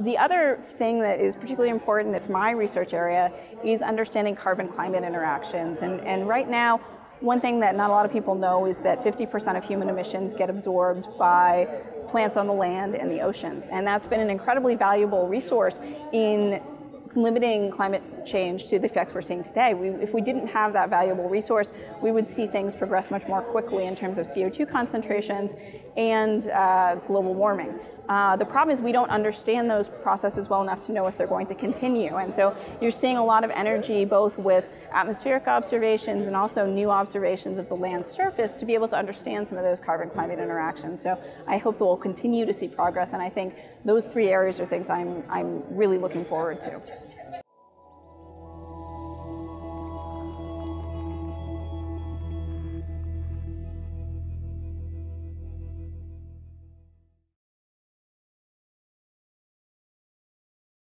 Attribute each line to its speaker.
Speaker 1: The other thing that is particularly important, it's my research area, is understanding carbon climate interactions. And, and right now, one thing that not a lot of people know is that 50% of human emissions get absorbed by plants on the land and the oceans. And that's been an incredibly valuable resource in limiting climate change to the effects we're seeing today. We, if we didn't have that valuable resource, we would see things progress much more quickly in terms of CO2 concentrations and uh, global warming. Uh, the problem is we don't understand those processes well enough to know if they're going to continue. And so you're seeing a lot of energy both with atmospheric observations and also new observations of the land surface to be able to understand some of those carbon climate interactions. So I hope that we'll continue to see progress and I think those three areas are things I'm, I'm really looking forward to.